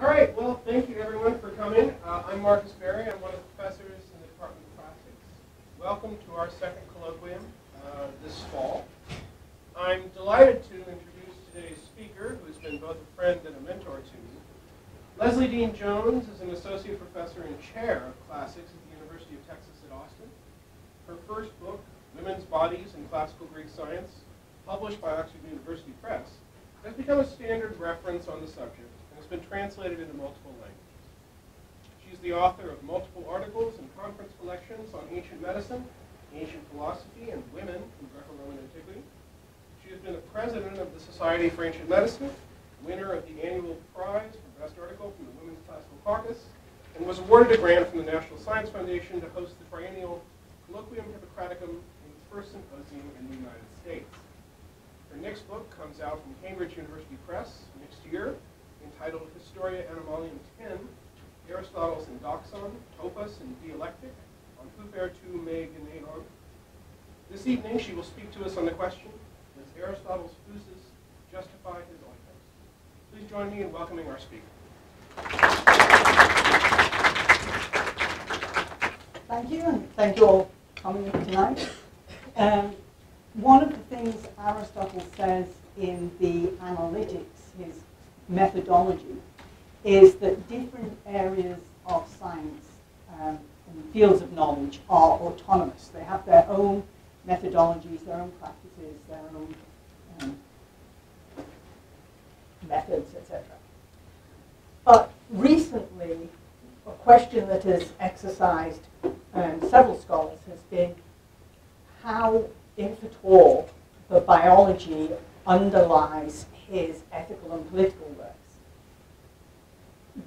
All right, well, thank you everyone for coming. Uh, I'm Marcus Berry. I'm one of the professors in the Department of Classics. Welcome to our second colloquium uh, this fall. I'm delighted to introduce today's speaker, who has been both a friend and a mentor to me. Lesley Dean-Jones is an associate professor and chair of classics at the University of Texas at Austin. Her first book, Women's Bodies in Classical Greek Science, published by Oxford University Press, has become a standard reference on the subject been translated into multiple languages. She's the author of multiple articles and conference collections on ancient medicine, ancient philosophy, and women in Greco-Roman antiquity. She has been the president of the Society for Ancient Medicine, winner of the annual prize for best article from the Women's Classical Caucus, and was awarded a grant from the National Science Foundation to host the triennial Colloquium Hippocraticum in its first symposium in the United States. Her next book comes out from Cambridge University Press next year, entitled Historia Animalium 10, Aristotle's Endoxon, Topos, and Dialectic, on Huper tu me Geneon. This evening she will speak to us on the question, does Aristotle's Phusis justify his oikos? Please join me in welcoming our speaker. Thank you, and thank you all for coming tonight. Um, one of the things Aristotle says in the Analytics, his methodology, is that different areas of science um, and fields of knowledge are autonomous. They have their own methodologies, their own practices, their own um, methods, etc. But recently, a question that has exercised um, several scholars has been how if at all, the biology underlies his ethical and political.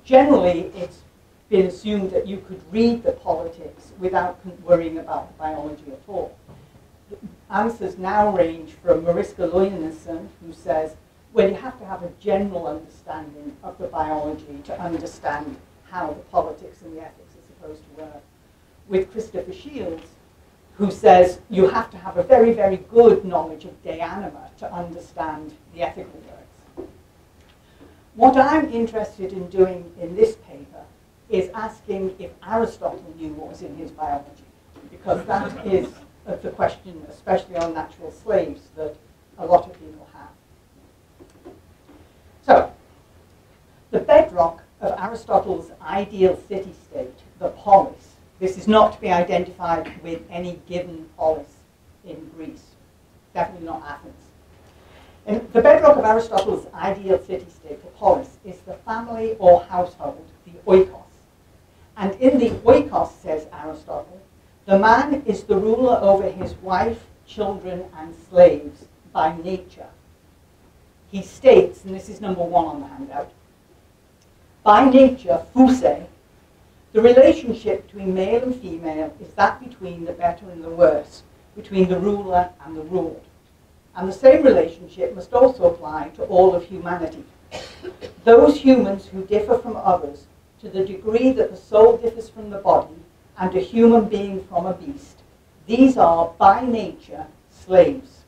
Generally, it's been assumed that you could read the politics without worrying about the biology at all. The answers now range from Mariska Leunissen, who says, well, you have to have a general understanding of the biology to understand how the politics and the ethics are supposed to work, with Christopher Shields, who says you have to have a very, very good knowledge of de anima to understand the ethical works. What I'm interested in doing in this paper is asking if Aristotle knew what was in his biology, because that is the question, especially on natural slaves, that a lot of people have. So, the bedrock of Aristotle's ideal city-state, the polis, this is not to be identified with any given polis in Greece, definitely not Athens. And the bedrock of Aristotle's ideal city-state, the polis, is the family or household, the oikos. And in the oikos, says Aristotle, the man is the ruler over his wife, children, and slaves by nature. He states, and this is number one on the handout, by nature, phuse, the relationship between male and female is that between the better and the worse, between the ruler and the ruled. And the same relationship must also apply to all of humanity. Those humans who differ from others to the degree that the soul differs from the body and a human being from a beast, these are by nature slaves.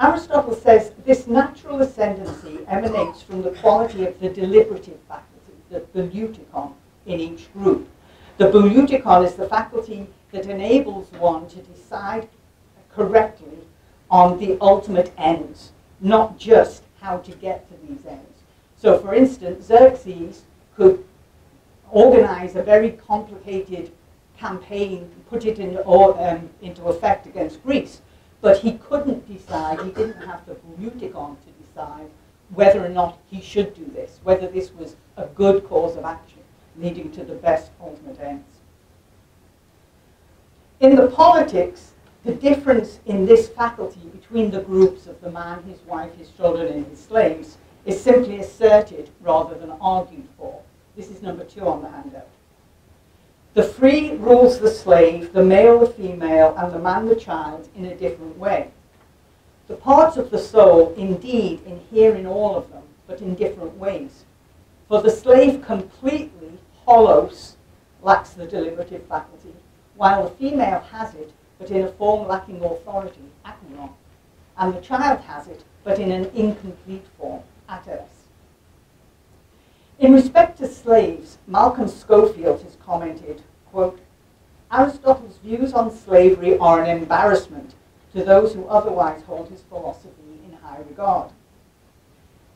Aristotle says this natural ascendancy emanates from the quality of the deliberative faculty, the, the in each group. The bouleutikon is the faculty that enables one to decide correctly on the ultimate ends, not just how to get to these ends. So, for instance, Xerxes could organize a very complicated campaign, put it in, or, um, into effect against Greece, but he couldn't decide, he didn't have the bouleutikon to decide whether or not he should do this, whether this was a good cause of action leading to the best ultimate ends. In the politics, the difference in this faculty between the groups of the man, his wife, his children, and his slaves is simply asserted rather than argued for. This is number two on the handout. The free rules the slave, the male the female, and the man the child in a different way. The parts of the soul indeed inhere in all of them, but in different ways. For the slave completely holos, lacks the deliberative faculty, while the female has it, but in a form lacking authority, akmenon, and the child has it, but in an incomplete form, ateles. In respect to slaves, Malcolm Schofield has commented, quote, Aristotle's views on slavery are an embarrassment to those who otherwise hold his philosophy in high regard.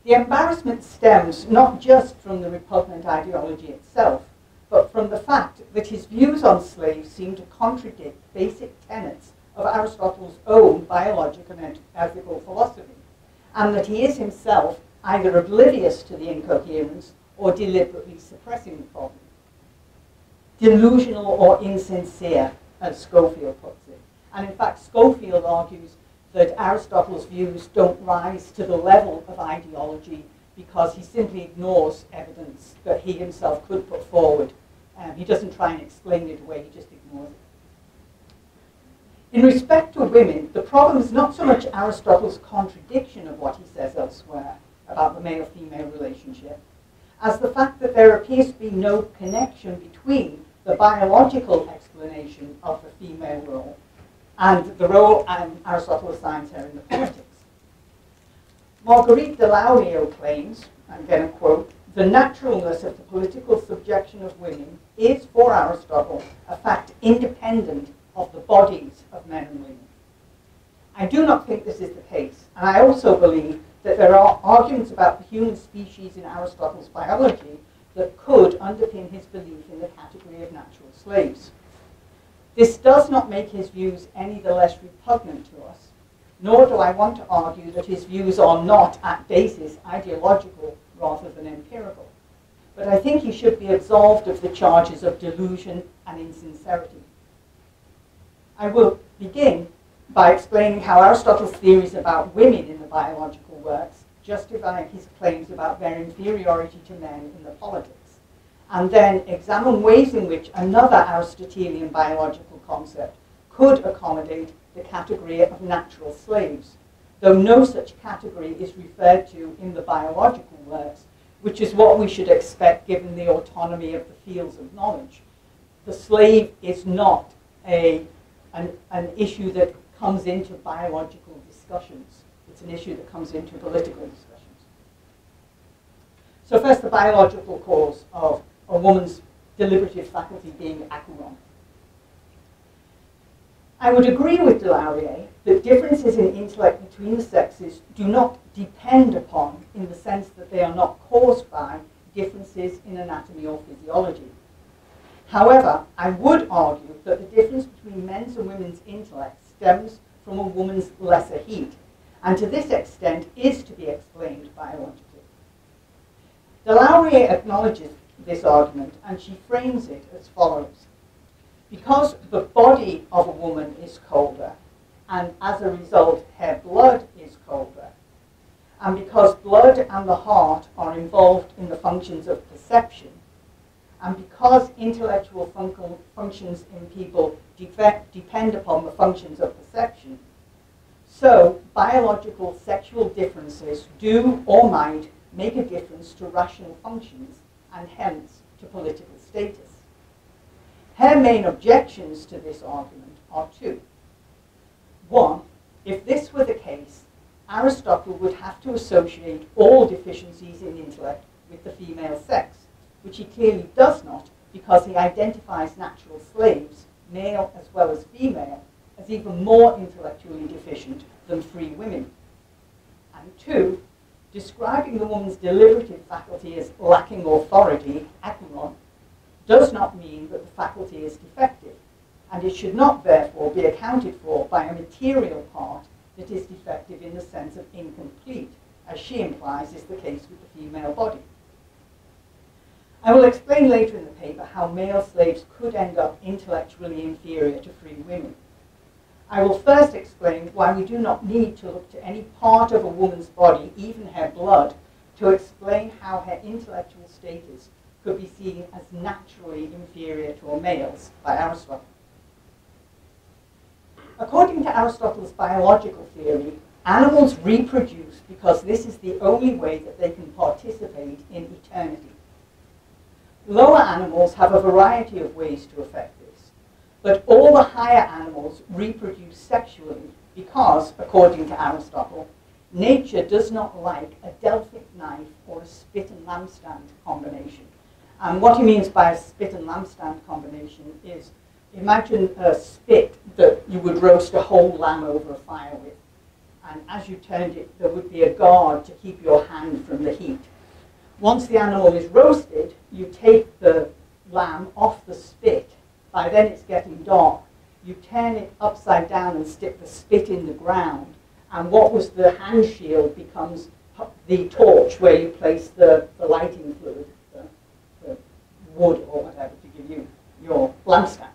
The embarrassment stems not just from the repugnant ideology itself, but from the fact that his views on slaves seem to contradict basic tenets of Aristotle's own biological and ethical philosophy, and that he is himself either oblivious to the incoherence or deliberately suppressing the problem. Delusional or insincere, as Schofield puts it. And in fact, Schofield argues that Aristotle's views don't rise to the level of ideology because he simply ignores evidence that he himself could put forward. Um, he doesn't try and explain it away, he just ignores it. In respect to women, the problem is not so much Aristotle's contradiction of what he says elsewhere about the male-female relationship, as the fact that there appears to be no connection between the biological explanation of the female role and the role um, Aristotle assigns her in the politics. Marguerite Deslauriers claims, I'm going to quote, the naturalness of the political subjection of women is for Aristotle a fact independent of the bodies of men and women. I do not think this is the case, and I also believe that there are arguments about the human species in Aristotle's biology that could underpin his belief in the category of natural slaves. This does not make his views any the less repugnant to us, nor do I want to argue that his views are not, at basis, ideological rather than empirical. But I think he should be absolved of the charges of delusion and insincerity. I will begin by explaining how Aristotle's theories about women in the biological works justify his claims about their inferiority to men in the politics and then examine ways in which another Aristotelian biological concept could accommodate the category of natural slaves, though no such category is referred to in the biological works, which is what we should expect given the autonomy of the fields of knowledge. The slave is not a, an, an issue that comes into biological discussions. It's an issue that comes into political discussions. So first, the biological cause of a woman's deliberative faculty being acouron. I would agree with Deslauriers that differences in intellect between the sexes do not depend upon, in the sense that they are not caused by, differences in anatomy or physiology. However, I would argue that the difference between men's and women's intellect stems from a woman's lesser heat, and to this extent is to be explained biologically. Deslauriers acknowledges this argument, and she frames it as follows. Because the body of a woman is colder, and as a result her blood is colder, and because blood and the heart are involved in the functions of perception, and because intellectual fun functions in people depend upon the functions of perception, so biological sexual differences do or might make a difference to rational functions and hence to political status. Her main objections to this argument are two. One, if this were the case, Aristotle would have to associate all deficiencies in intellect with the female sex, which he clearly does not because he identifies natural slaves, male as well as female, as even more intellectually deficient than free women. And two, describing the woman's deliberative faculty as lacking authority, acouron, does not mean that the faculty is defective, and it should not therefore be accounted for by a material part that is defective in the sense of incomplete, as she implies is the case with the female body. I will explain later in the paper how male slaves could end up intellectually inferior to free women. I will first explain why we do not need to look to any part of a woman's body, even her blood, to explain how her intellectual status could be seen as naturally inferior to male's by Aristotle. According to Aristotle's biological theory, animals reproduce because this is the only way that they can participate in eternity. Lower animals have a variety of ways to affect this, but all the higher animals reproduce sexually because, according to Aristotle, nature does not like a Delphic knife or a spit and lampstand combination. And what he means by a spit and lampstand combination is imagine a spit that you would roast a whole lamb over a fire with. And as you turned it, there would be a guard to keep your hand from the heat. Once the animal is roasted, you take the lamb off the spit. By then it's getting dark. You turn it upside down and stick the spit in the ground. And what was the hand shield becomes the torch where you place the, the lighting fluid, wood or whatever to give you your lampstand.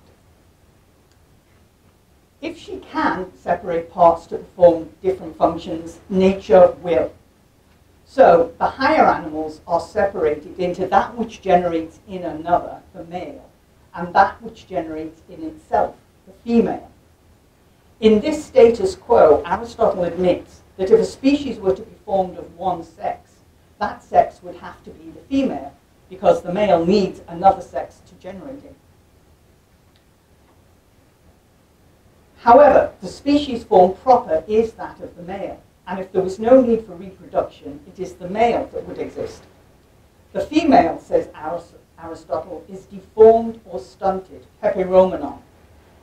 If she can separate parts to perform different functions, nature will. So the higher animals are separated into that which generates in another, the male, and that which generates in itself, the female. In this status quo, Aristotle admits that if a species were to be formed of one sex, that sex would have to be the female, because the male needs another sex to generate it. However, the species form proper is that of the male, and if there was no need for reproduction, it is the male that would exist. The female, says Aristotle, is deformed or stunted, pepiromenon,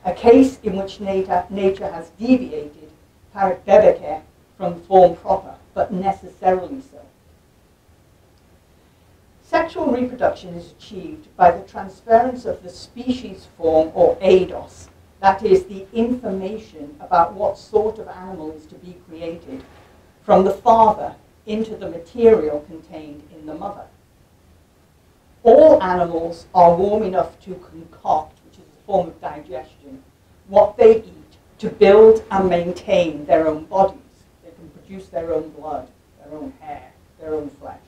a case in which nature, has deviated, parakbebeke, from form proper, but necessarily so. Sexual reproduction is achieved by the transference of the species form, or eidos, that is, the information about what sort of animal is to be created from the father into the material contained in the mother. All animals are warm enough to concoct, which is a form of digestion, what they eat to build and maintain their own bodies. They can produce their own blood, their own hair, their own flesh.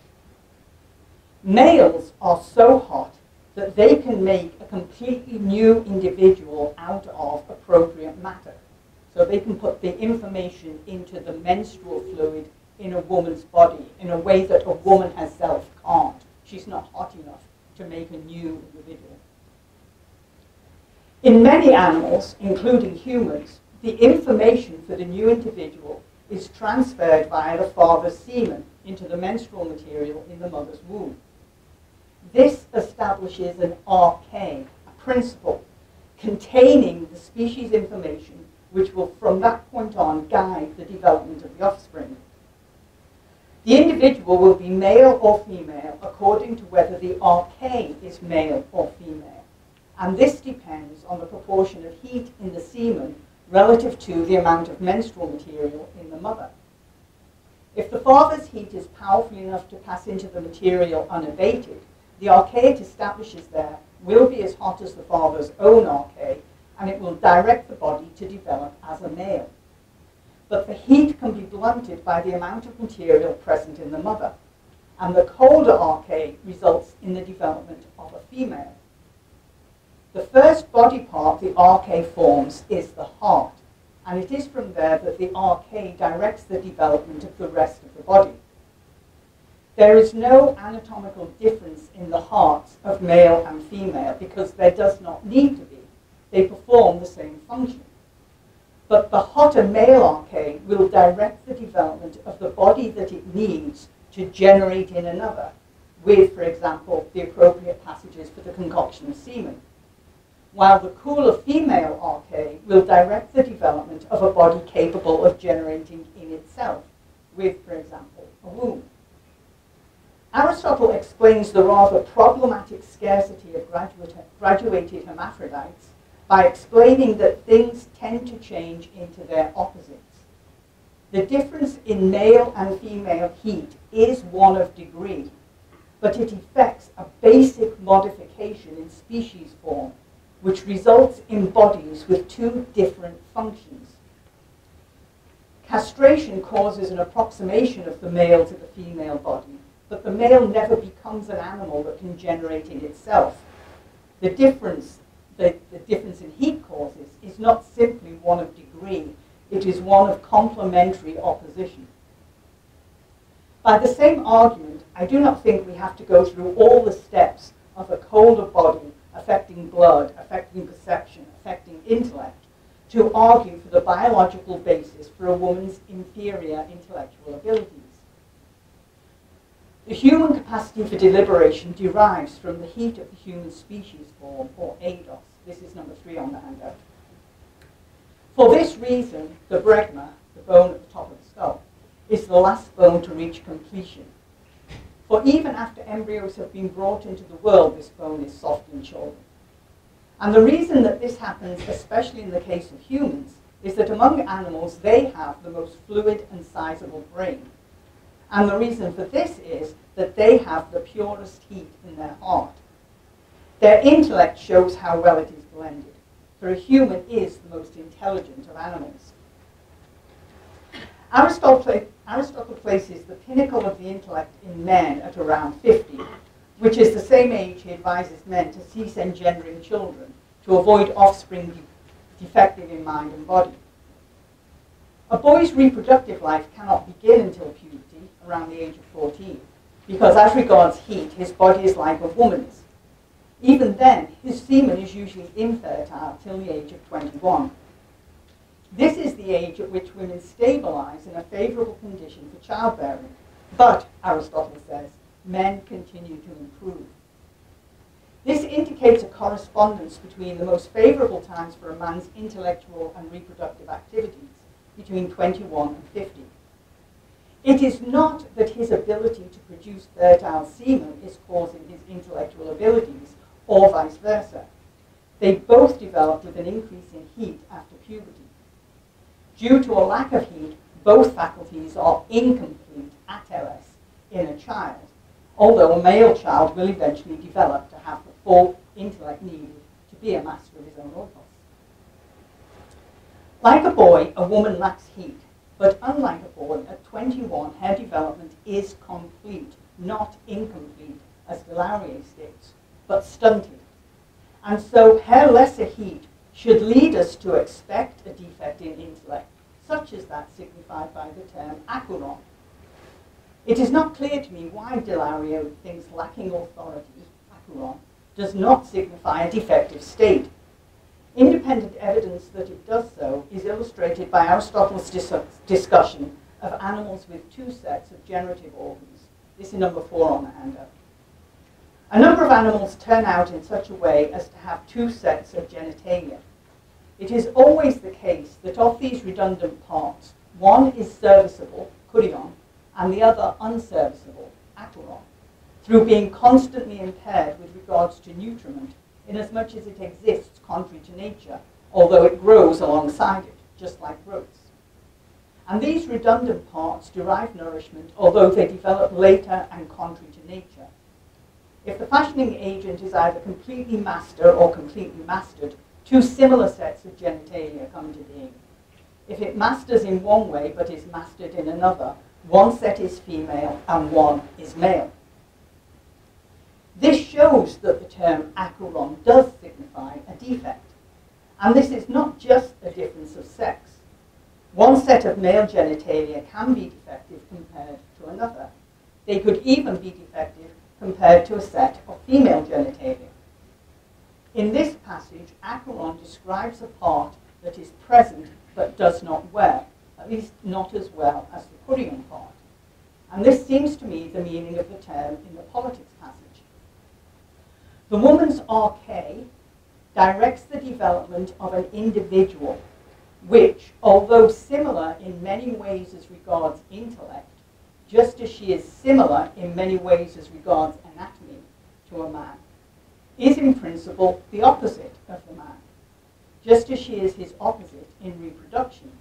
Males are so hot that they can make a completely new individual out of appropriate matter. So they can put the information into the menstrual fluid in a woman's body in a way that a woman herself can't. She's not hot enough to make a new individual. In many animals, including humans, the information for the new individual is transferred via the father's semen into the menstrual material in the mother's womb. This establishes an arche, a principle, containing the species information which will from that point on guide the development of the offspring. The individual will be male or female according to whether the arche is male or female. And this depends on the proportion of heat in the semen relative to the amount of menstrual material in the mother. If the father's heat is powerful enough to pass into the material unabated, the it establishes there will be as hot as the father's own arche, and it will direct the body to develop as a male. But the heat can be blunted by the amount of material present in the mother, and the colder arche results in the development of a female. The first body part the arche forms is the heart, and it is from there that the arche directs the development of the rest of the body. There is no anatomical difference in the hearts of male and female because there does not need to be. They perform the same function. But the hotter male arche will direct the development of the body that it needs to generate in another, with, for example, the appropriate passages for the concoction of semen. While the cooler female arche will direct the development of a body capable of generating in itself, with, for example, a womb. Aristotle explains the rather problematic scarcity of graduated hermaphrodites by explaining that things tend to change into their opposites. The difference in male and female heat is one of degree, but it effects a basic modification in species form, which results in bodies with two different functions. Castration causes an approximation of the male to the female body, but the male never becomes an animal that can generate in itself. The difference, the, the difference in heat causes is not simply one of degree, it is one of complementary opposition. By the same argument, I do not think we have to go through all the steps of a colder body affecting blood, affecting perception, affecting intellect, to argue for the biological basis for a woman's inferior intellectual abilities. The human capacity for deliberation derives from the heat of the human species form, or eidos. This is number three on the handout. For this reason, the bregma, the bone at the top of the skull, is the last bone to reach completion. For even after embryos have been brought into the world, this bone is soft in children. And the reason that this happens, especially in the case of humans, is that among animals, they have the most fluid and sizable brain. And the reason for this is that they have the purest heat in their heart. Their intellect shows how well it is blended, for a human is the most intelligent of animals. Aristotle, Aristotle places the pinnacle of the intellect in men at around 50, which is the same age he advises men to cease engendering children to avoid offspring de defective in mind and body. A boy's reproductive life cannot begin until puberty, around the age of 14, because as regards heat, his body is like a woman's. Even then, his semen is usually infertile till the age of 21. This is the age at which women stabilize in a favorable condition for childbearing. But, Aristotle says, men continue to improve. This indicates a correspondence between the most favorable times for a man's intellectual and reproductive activities, between 21 and 50. It is not that his ability to produce fertile semen is causing his intellectual abilities, or vice versa. They both develop with an increase in heat after puberty. Due to a lack of heat, both faculties are incomplete ateles in a child, although a male child will eventually develop to have the full intellect needed to be a master of his own oikos. Like a boy, a woman lacks heat, but unlike a boy, at 21, her development is complete, not incomplete, as Deslauriers states, but stunted. And so her lesser heat should lead us to expect a defect in intellect, such as that signified by the term akouron. It is not clear to me why Deslauriers thinks lacking authority, akouron, does not signify a defective state. Independent evidence that it does so is illustrated by Aristotle's dis discussion of animals with two sets of generative organs. This is number four on the handout. A number of animals turn out in such a way as to have two sets of genitalia. It is always the case that of these redundant parts, one is serviceable, kurion, and the other unserviceable, akouron, through being constantly impaired with regards to nutriment, inasmuch as it exists contrary to nature, although it grows alongside it, just like growths. And these redundant parts derive nourishment, although they develop later and contrary to nature. If the fashioning agent is either completely master or completely mastered, two similar sets of genitalia come into being. If it masters in one way but is mastered in another, one set is female and one is male. This shows that the term akouron does signify a defect. And this is not just a difference of sex. One set of male genitalia can be defective compared to another. They could even be defective compared to a set of female genitalia. In this passage, Akouron describes a part that is present but does not wear, at least not as well as the kurion part. And this seems to me the meaning of the term in the politics passage. The woman's arche directs the development of an individual, which, although similar in many ways as regards intellect, just as she is similar in many ways as regards anatomy to a man, is in principle the opposite of the man, just as she is his opposite in reproduction.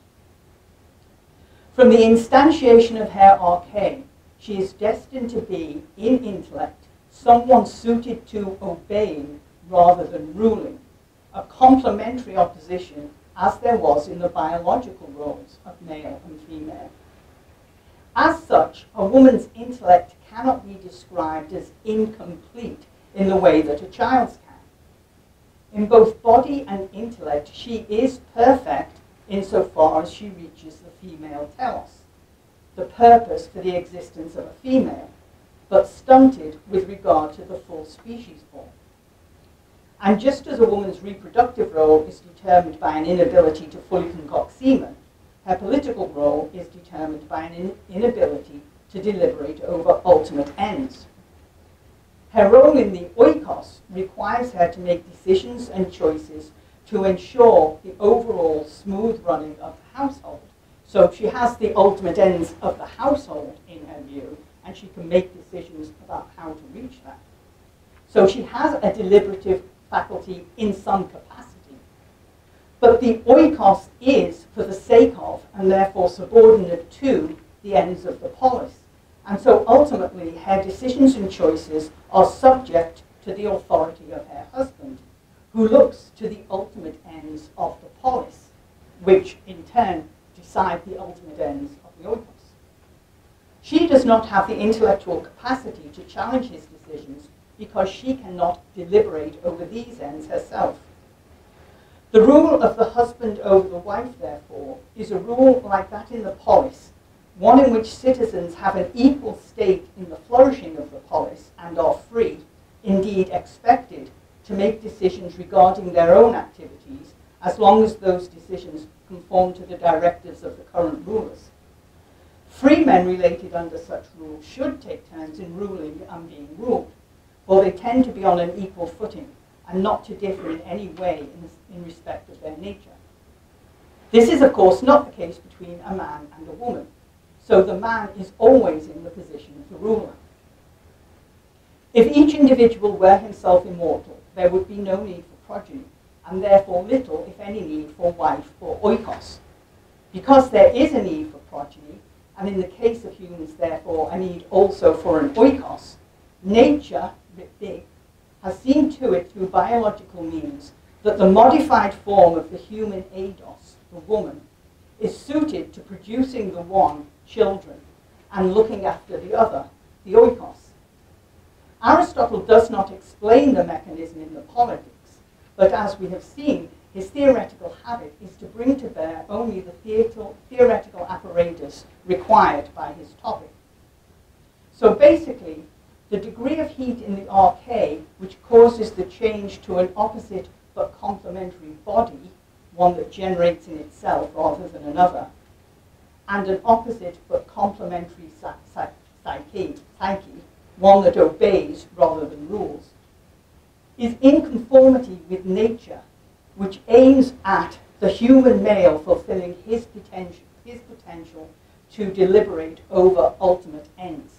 From the instantiation of her arche, she is destined to be, in intellect, someone suited to obeying rather than ruling, a complementary opposition as there was in the biological roles of male and female. As such, a woman's intellect cannot be described as incomplete in the way that a child's can. In both body and intellect, she is perfect insofar as she reaches the female telos, the purpose for the existence of a female, but stunted with regard to the full species form. And just as a woman's reproductive role is determined by an inability to fully concoct semen, her political role is determined by an in inability to deliberate over ultimate ends. Her role in the oikos requires her to make decisions and choices to ensure the overall smooth running of the household. So she has the ultimate ends of the household in her view, and she can make decisions about how to reach that. So she has a deliberative faculty in some capacity. But the oikos is for the sake of, and therefore subordinate to, the ends of the polis. And so ultimately, her decisions and choices are subject to the authority of her husband, who looks to the ultimate ends of the polis, which in turn decide the ultimate ends of the oikos. She does not have the intellectual capacity to challenge his decisions because she cannot deliberate over these ends herself. The rule of the husband over the wife, therefore, is a rule like that in the polis, one in which citizens have an equal stake in the flourishing of the polis and are free, indeed expected, to make decisions regarding their own activities as long as those decisions conform to the directives of the current rulers. Free men related under such rules should take turns in ruling and being ruled, for they tend to be on an equal footing and not to differ in any way in, in respect of their nature. This is, of course, not the case between a man and a woman. So the man is always in the position of the ruler. If each individual were himself immortal, there would be no need for progeny, and therefore little, if any, need for wife or oikos. Because there is a need for progeny, and in the case of humans, therefore, a need also for an oikos, nature, has seen to it through biological means that the modified form of the human eidos, the woman, is suited to producing the one children and looking after the other, the oikos. Aristotle does not explain the mechanism in the politics, but as we have seen, his theoretical habit is to bring to bear only the theoretical apparatus required by his topic. So basically, the degree of heat in the arche, which causes the change to an opposite but complementary body, one that generates in itself rather than another, and an opposite but complementary psyche, psyche, one that obeys rather than rules, is in conformity with nature, which aims at the human male fulfilling his potential, his potential to deliberate over ultimate ends.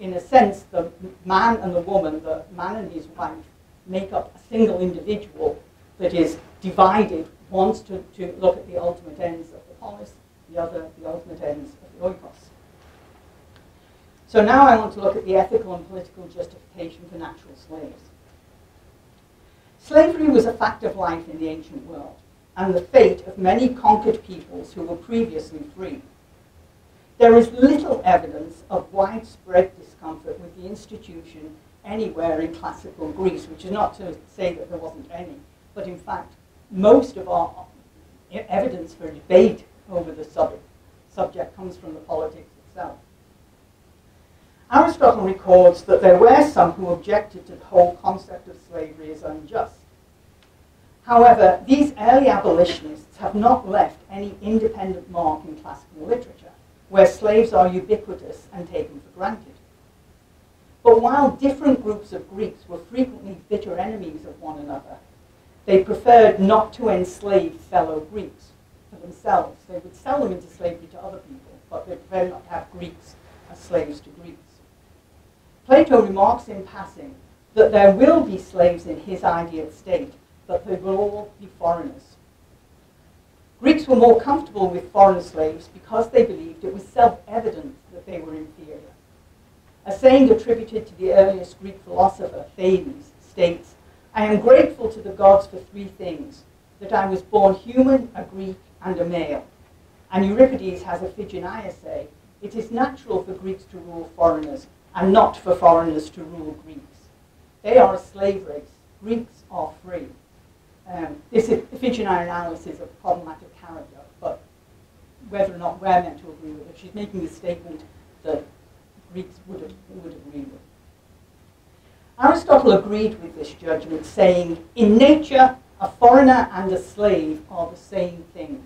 In a sense, the man and the woman, the man and his wife, make up a single individual that is divided, wants to, to look at the ultimate ends of the polis, the other the ultimate ends of the oikos. So now I want to look at the ethical and political justification for natural slaves. Slavery was a fact of life in the ancient world and the fate of many conquered peoples who were previously free. There is little evidence of widespread discomfort with the institution anywhere in classical Greece, which is not to say that there wasn't any, but in fact, most of our evidence for debate over the subject, subject comes from the politics itself. Aristotle records that there were some who objected to the whole concept of slavery as unjust. However, these early abolitionists have not left any independent mark in classical literature, where slaves are ubiquitous and taken for granted. But while different groups of Greeks were frequently bitter enemies of one another, they preferred not to enslave fellow Greeks for themselves. They would sell them into slavery to other people, but they preferred not to have Greeks as slaves to Greeks. Plato remarks in passing that there will be slaves in his ideal state, but they will all be foreigners. Greeks were more comfortable with foreign slaves because they believed it was self-evident that they were inferior. A saying attributed to the earliest Greek philosopher, Thales, states, I am grateful to the gods for three things, that I was born human, a Greek, and a male. And Euripides has a Iphigenia say, it is natural for Greeks to rule foreigners and not for foreigners to rule Greeks. They are a slave race. Greeks are free. Um, this Iphigenia analysis of problematic character, but whether or not we're meant to agree with it, she's making a statement that Greeks would, have, would agree with. Aristotle agreed with this judgment, saying, in nature, a foreigner and a slave are the same thing.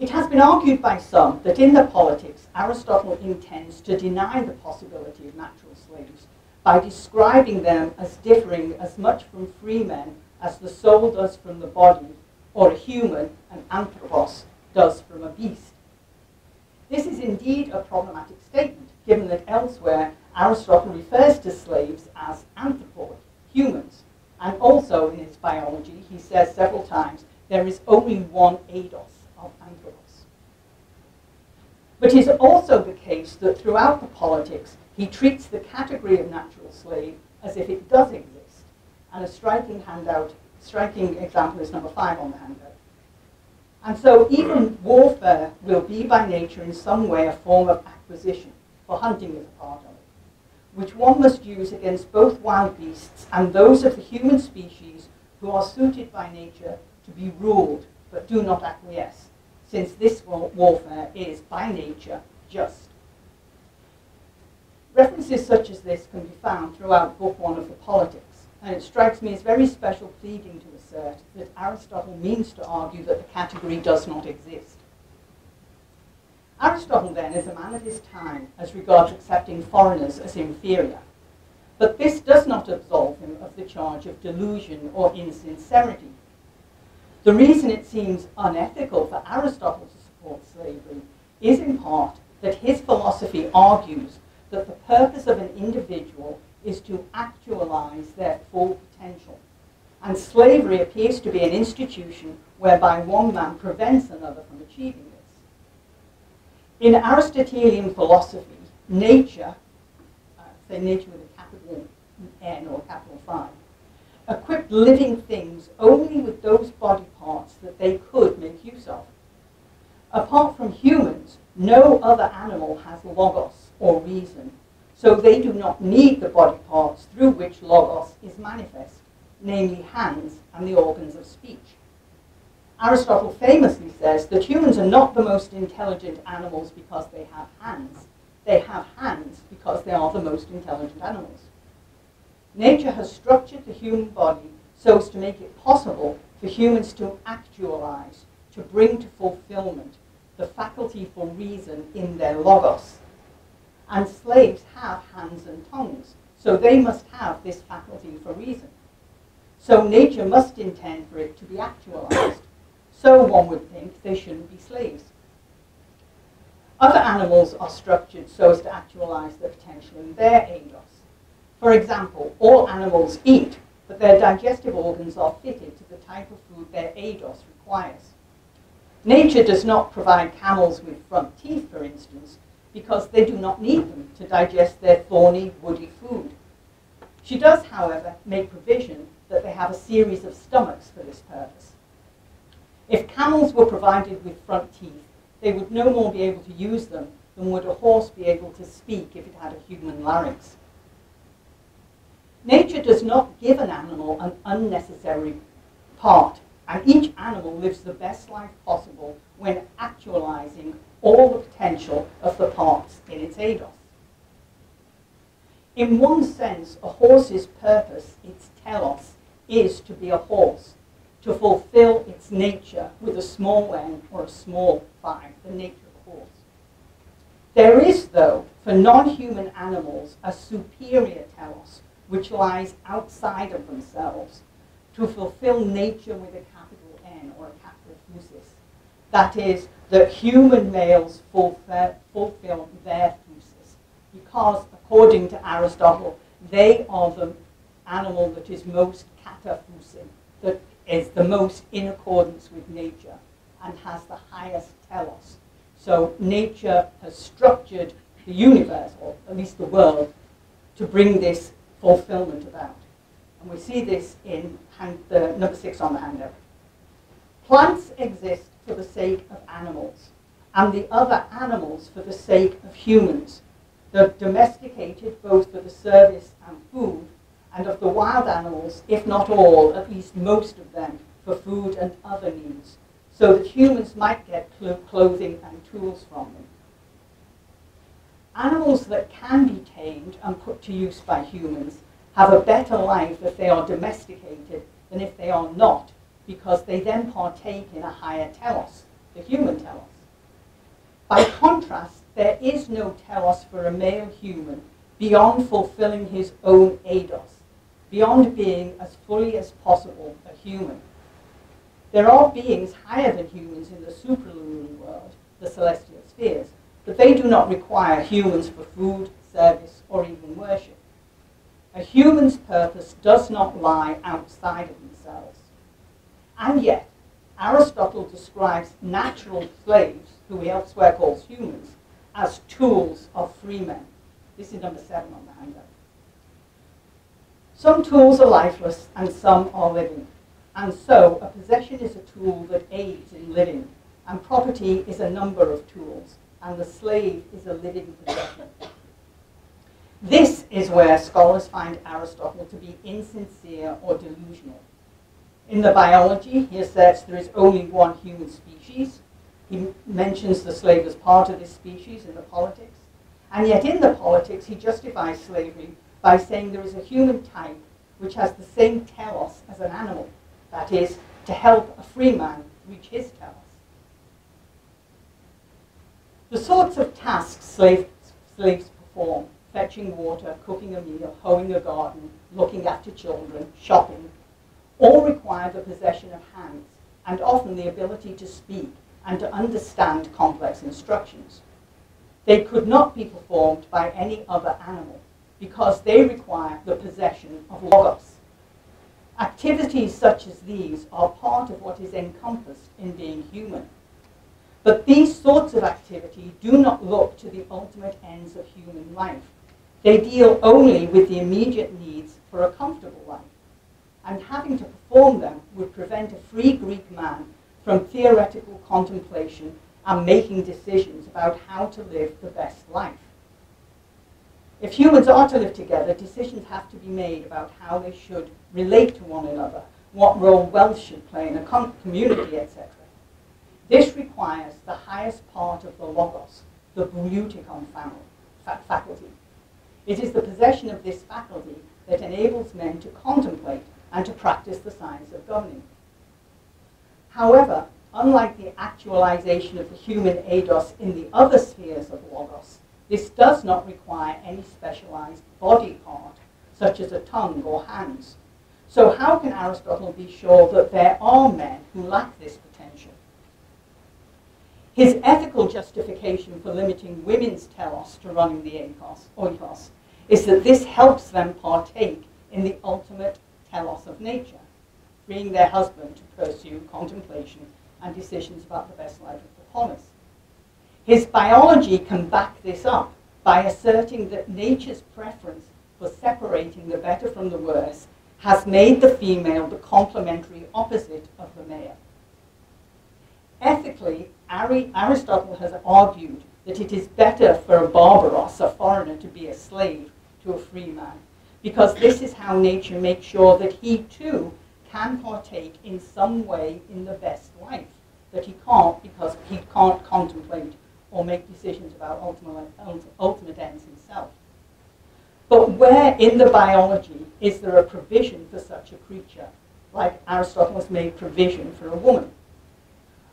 It has been argued by some that in the politics, Aristotle intends to deny the possibility of natural slaves by describing them as differing as much from free men as the soul does from the body, or a human, an anthropos, does from a beast. This is indeed a problematic statement, given that elsewhere Aristotle refers to slaves as anthropoi, humans, and also in his biology he says several times there is only one eidos, Anthropos. But it is also the case that throughout the politics, he treats the category of natural slave as if it does exist. And a striking handout, striking example is number five on the handout. And so even warfare will be by nature in some way a form of acquisition, for hunting is a part of it, which one must use against both wild beasts and those of the human species who are suited by nature to be ruled but do not acquiesce since this warfare is, by nature, just. References such as this can be found throughout Book One of the Politics, and it strikes me as very special pleading to assert that Aristotle means to argue that the category does not exist. Aristotle, then, is a man of his time as regards accepting foreigners as inferior. But this does not absolve him of the charge of delusion or insincerity. The reason it seems unethical for Aristotle to support slavery is in part that his philosophy argues that the purpose of an individual is to actualize their full potential. And slavery appears to be an institution whereby one man prevents another from achieving this. In Aristotelian philosophy, nature, uh, say nature with a capital N or capital phi, equipped living things only with those body parts that they could make use of. Apart from humans, no other animal has logos or reason, so they do not need the body parts through which logos is manifest, namely hands and the organs of speech. Aristotle famously says that humans are not the most intelligent animals because they have hands. They have hands because they are the most intelligent animals. Nature has structured the human body so as to make it possible for humans to actualize, to bring to fulfillment the faculty for reason in their logos. And slaves have hands and tongues, so they must have this faculty for reason. So nature must intend for it to be actualized. So one would think they shouldn't be slaves. Other animals are structured so as to actualize the potential in their eidos. For example, all animals eat, but their digestive organs are fitted to the type of food their eidos requires. Nature does not provide camels with front teeth, for instance, because they do not need them to digest their thorny, woody food. She does, however, make provision that they have a series of stomachs for this purpose. If camels were provided with front teeth, they would no more be able to use them than would a horse be able to speak if it had a human larynx. Nature does not give an animal an unnecessary part, and each animal lives the best life possible when actualizing all the potential of the parts in its eidos. In one sense, a horse's purpose, its telos, is to be a horse, to fulfill its nature with a small n or a small phi, the nature of a horse. There is, though, for non-human animals, a superior telos, which lies outside of themselves, to fulfill nature with a capital N or a capital phusis. That is, that human males fulfill, fulfill their phusis, because according to Aristotle, they are the animal that is most kataphusin, that is the most in accordance with nature and has the highest telos. So nature has structured the universe, or at least the world, to bring this fulfillment about. And we see this in hand, the number six on the handout. Plants exist for the sake of animals, and the other animals for the sake of humans. They're domesticated both for the service and food, and of the wild animals, if not all, at least most of them, for food and other needs, so that humans might get clothing and tools from them. Animals that can be tamed and put to use by humans have a better life if they are domesticated than if they are not, because they then partake in a higher telos, the human telos. By contrast, there is no telos for a male human beyond fulfilling his own eidos, beyond being as fully as possible a human. There are beings higher than humans in the supralunary world, the celestial spheres, but they do not require humans for food, service, or even worship. A human's purpose does not lie outside of themselves. And yet, Aristotle describes natural slaves, who he elsewhere calls humans, as tools of free men. This is number seven on the handout. Some tools are lifeless and some are living. And so, a possession is a tool that aids in living, and property is a number of tools, and the slave is a living possession. This is where scholars find Aristotle to be insincere or delusional. In the biology, he asserts there is only one human species. He mentions the slave as part of this species in the politics. And yet in the politics, he justifies slavery by saying there is a human type which has the same telos as an animal, that is, to help a free man reach his telos. The sorts of tasks slave, slaves perform fetching water, cooking a meal, hoeing a garden, looking after children, shopping, all require the possession of hands and often the ability to speak and to understand complex instructions. They could not be performed by any other animal because they require the possession of logos. Activities such as these are part of what is encompassed in being human. But these sorts of activity do not look to the ultimate ends of human life. They deal only with the immediate needs for a comfortable life. And having to perform them would prevent a free Greek man from theoretical contemplation and making decisions about how to live the best life. If humans are to live together, decisions have to be made about how they should relate to one another, what role wealth should play in a community, etc. This requires the highest part of the logos, the bouleutikon faculty. It is the possession of this faculty that enables men to contemplate and to practice the science of governing. However, unlike the actualization of the human eidos in the other spheres of logos, this does not require any specialized body part, such as a tongue or hands. So how can Aristotle be sure that there are men who lack this? His ethical justification for limiting women's telos to running the oikos, is that this helps them partake in the ultimate telos of nature, freeing their husband to pursue contemplation and decisions about the best life of the polis. His biology can back this up by asserting that nature's preference for separating the better from the worse has made the female the complementary opposite of the male. Ethically, Aristotle has argued that it is better for a barbaros, a foreigner, to be a slave to a free man, because this is how nature makes sure that he too can partake in some way in the best life that he can't because he can't contemplate or make decisions about ultimate, ultimate ends himself. But where in the biology is there a provision for such a creature, like Aristotle has made provision for a woman?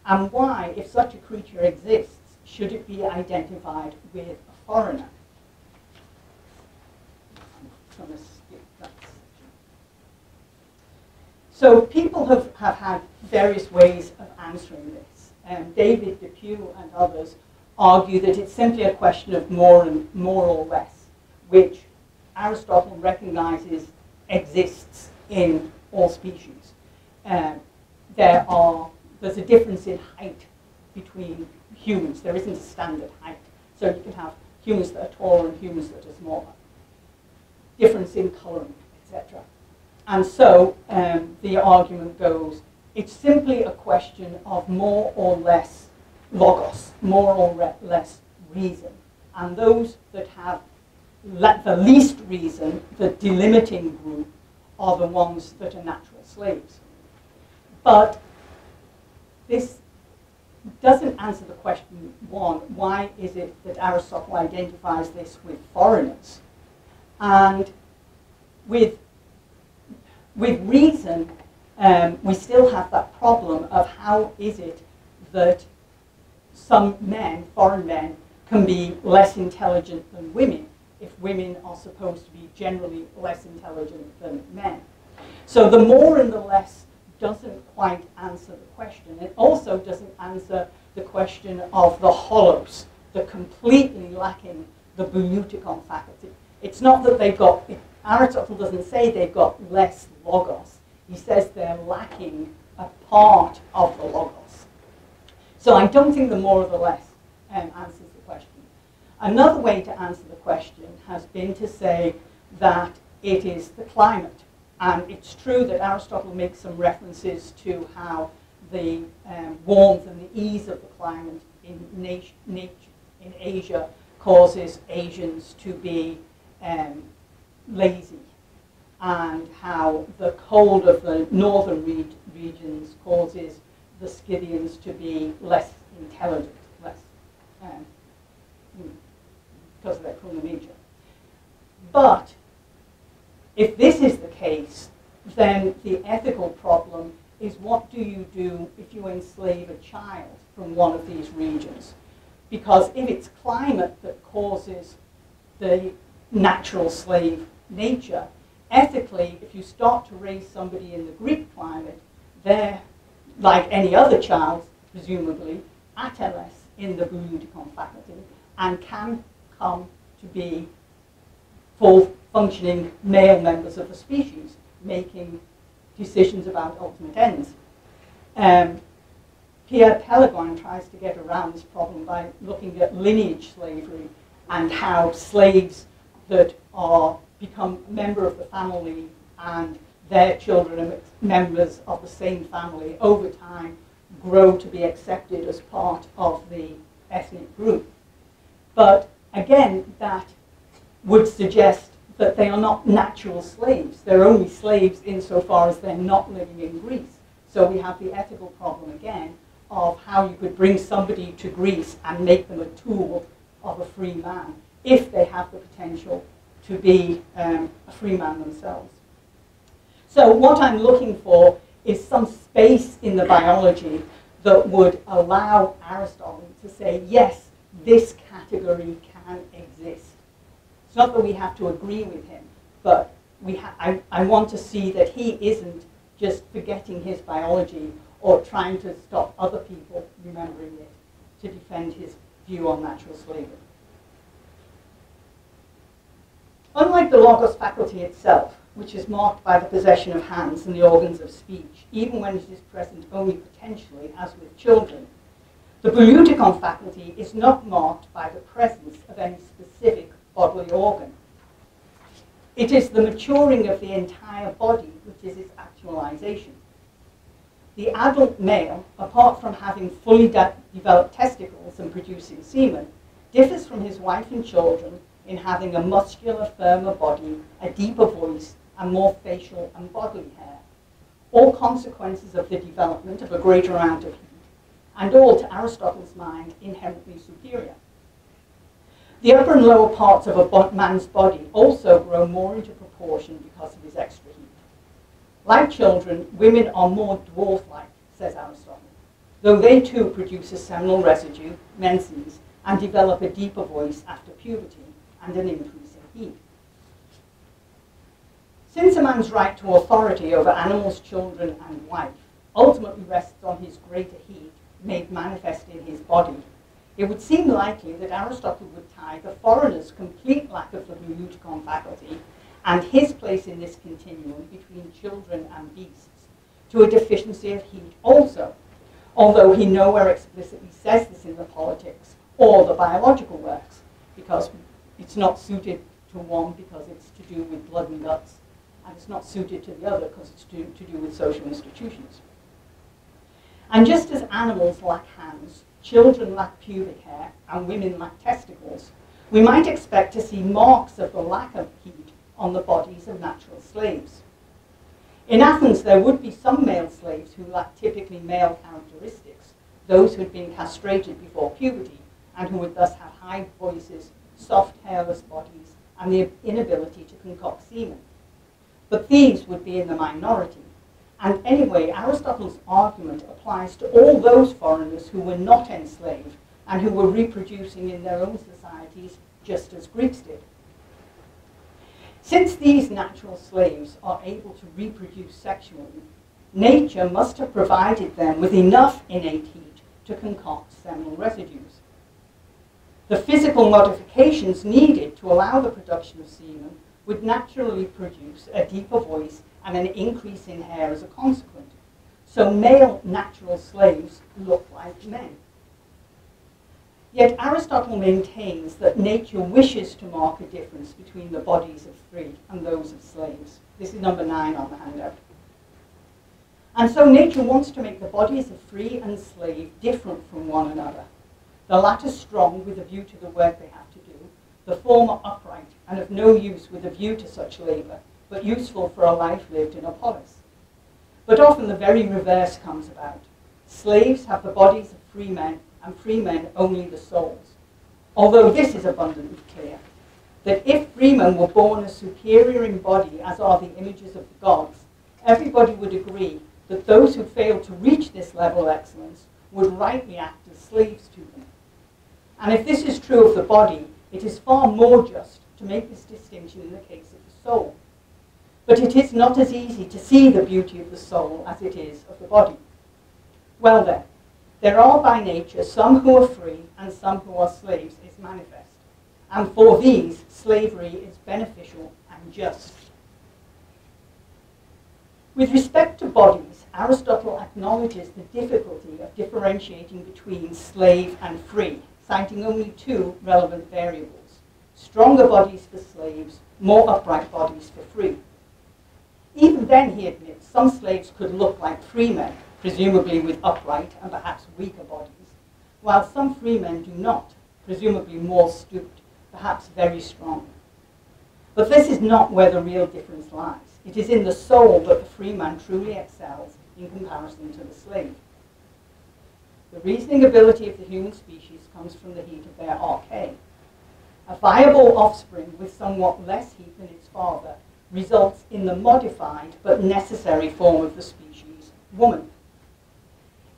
And why, if such a creature exists, should it be identified with a foreigner? So people have, have had various ways of answering this. Um, David Depew and others argue that it's simply a question of more and more or less, which Aristotle recognizes exists in all species. Um, there are, there's a difference in height between humans. There isn't a standard height. So you can have humans that are taller and humans that are smaller difference in colouring, etc. And so um, the argument goes, it's simply a question of more or less logos, more or less reason. And those that have the least reason, the delimiting group, are the ones that are natural slaves. But this doesn't answer the question, one, why is it that Aristotle identifies this with foreigners? And with, with reason, um, we still have that problem of how is it that some men, foreign men, can be less intelligent than women if women are supposed to be generally less intelligent than men. So the more and the less doesn't quite answer the question. It also doesn't answer the question of the holos, the completely lacking the bouleutikon faculty. It's not that they've got, Aristotle doesn't say they've got less logos. He says they're lacking a part of the logos. So I don't think the more or the less um, answers the question. Another way to answer the question has been to say that it is the climate. And it's true that Aristotle makes some references to how the um, warmth and the ease of the climate in, nat- nat- in Asia causes Asians to be um, lazy and how the cold of the northern re- regions causes the Scythians to be less intelligent, less um, because of their prima nature. But if this is the case, then the ethical problem is what do you do if you enslave a child from one of these regions? Because if it's climate that causes the natural slave nature, ethically, if you start to raise somebody in the Greek climate, they're, like any other child, presumably, ateles in the bouleutikon faculty and can come to be full functioning male members of a species, making decisions about ultimate ends. Um, Pierre Pellegrin tries to get around this problem by looking at lineage slavery and how slaves that are become member of the family and their children are members of the same family over time grow to be accepted as part of the ethnic group. But again, that would suggest that they are not natural slaves. They're only slaves insofar as they're not living in Greece. So we have the ethical problem again of how you could bring somebody to Greece and make them a tool of a free man if they have the potential to be um, a free man themselves. So what I'm looking for is some space in the biology that would allow Aristotle to say, yes, this category can exist. It's not that we have to agree with him, but we I, I want to see that he isn't just forgetting his biology or trying to stop other people remembering it to defend his view on natural slavery. Unlike the logos faculty itself, which is marked by the possession of hands and the organs of speech, even when it is present only potentially, as with children, the bouleutikon faculty is not marked by the presence of any specific bodily organ. It is the maturing of the entire body which is its actualization. The adult male, apart from having fully de developed testicles and producing semen, differs from his wife and children in having a muscular, firmer body, a deeper voice, and more facial and bodily hair. All consequences of the development of a greater amount of heat, and all, to Aristotle's mind, inherently superior. The upper and lower parts of a man's body also grow more into proportion because of his extra heat. Like children, women are more dwarf-like, says Aristotle, though they too produce a seminal residue, menses, and develop a deeper voice after puberty and an increase in heat. Since a man's right to authority over animals, children, and wife ultimately rests on his greater heat made manifest in his body, it would seem likely that Aristotle would tie the foreigner's complete lack of the bouleutikon faculty and his place in this continuum between children and beasts to a deficiency of heat also, although he nowhere explicitly says this in the politics or the biological works, because it's not suited to one because it's to do with blood and guts, and it's not suited to the other because it's to, to do with social institutions. And just as animals lack hands, children lack pubic hair, and women lack testicles, we might expect to see marks of the lack of heat on the bodies of natural slaves. In Athens, there would be some male slaves who lacked typically male characteristics, those who had been castrated before puberty, and who would thus have high voices soft, hairless bodies, and the inability to concoct semen. But these would be in the minority. And anyway, Aristotle's argument applies to all those foreigners who were not enslaved, and who were reproducing in their own societies just as Greeks did. Since these natural slaves are able to reproduce sexually, nature must have provided them with enough innate heat to concoct seminal residues. The physical modifications needed to allow the production of semen would naturally produce a deeper voice and an increase in hair as a consequence. So male natural slaves look like men. Yet Aristotle maintains that nature wishes to mark a difference between the bodies of free and those of slaves. This is number nine on the handout. And so nature wants to make the bodies of free and slave different from one another. The latter strong with a view to the work they have to do, the former upright and of no use with a view to such labour, but useful for a life lived in a polis. But often the very reverse comes about. Slaves have the bodies of free men, and free men only the souls. Although this is abundantly clear, that if freemen were born as superior in body as are the images of the gods, everybody would agree that those who failed to reach this level of excellence would rightly act as slaves to them. And if this is true of the body, it is far more just to make this distinction in the case of the soul. But it is not as easy to see the beauty of the soul as it is of the body. Well then, there are by nature some who are free and some who are slaves is manifest. And for these, slavery is beneficial and just. With respect to bodies, Aristotle acknowledges the difficulty of differentiating between slave and free, citing only two relevant variables stronger bodies for slaves, more upright bodies for free. Even then, he admits, some slaves could look like free men, presumably with upright and perhaps weaker bodies, while some free men do not, presumably more stooped, perhaps very strong. But this is not where the real difference lies. It is in the soul that the free man truly excels in comparison to the slave. The reasoning ability of the human species comes from the heat of their arche. A viable offspring with somewhat less heat than its father results in the modified but necessary form of the species, woman.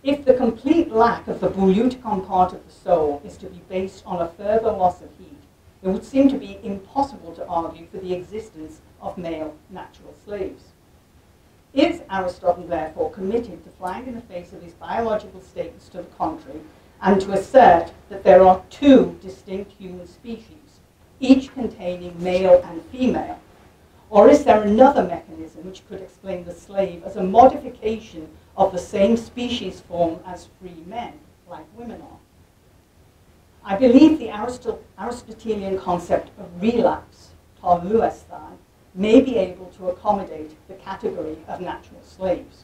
If the complete lack of the bouleutikon part of the soul is to be based on a further loss of heat, it would seem to be impossible to argue for the existence of male natural slaves. Is Aristotle therefore committed to flying in the face of his biological statements to the contrary and to assert that there are two distinct human species, each containing male and female, or is there another mechanism which could explain the slave as a modification of the same species form as free men, like women are? I believe the Aristotelian concept of relapse, toluesthai, may be able to accommodate the category of natural slaves.